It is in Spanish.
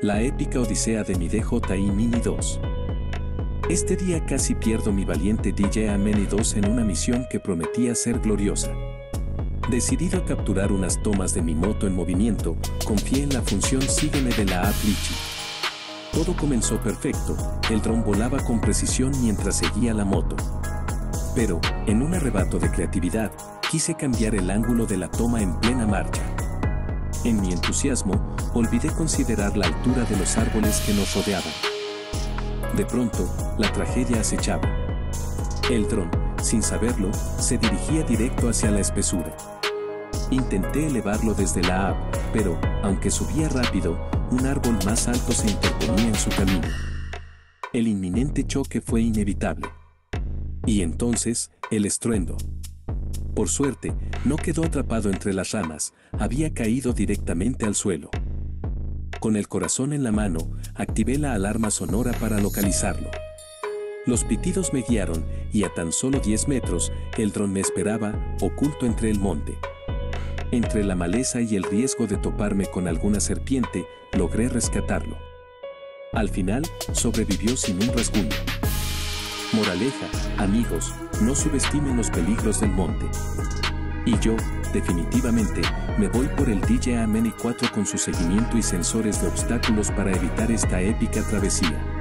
La épica odisea de mi DJI Mini 2. Este día casi pierdo mi valiente DJI Mini 2 en una misión que prometía ser gloriosa. Decidido a capturar unas tomas de mi moto en movimiento, confié en la función Sígueme de la app Litchi. Todo comenzó perfecto, el dron volaba con precisión mientras seguía la moto. Pero, en un arrebato de creatividad, quise cambiar el ángulo de la toma en plena marcha. En mi entusiasmo, olvidé considerar la altura de los árboles que nos rodeaban. De pronto, la tragedia acechaba. El dron, sin saberlo, se dirigía directo hacia la espesura. Intenté elevarlo desde la app, pero, aunque subía rápido, un árbol más alto se interponía en su camino. El inminente choque fue inevitable. Y entonces, el estruendo. Por suerte, no quedó atrapado entre las ramas, había caído directamente al suelo. Con el corazón en la mano, activé la alarma sonora para localizarlo. Los pitidos me guiaron y a tan solo 10 metros, el dron me esperaba, oculto entre el monte. Entre la maleza y el riesgo de toparme con alguna serpiente, logré rescatarlo. Al final, sobrevivió sin un rasguño. Moraleja, amigos, no subestimen los peligros del monte. Y yo, definitivamente, me voy por el DJI Mini 4 con su seguimiento y sensores de obstáculos para evitar esta épica travesía.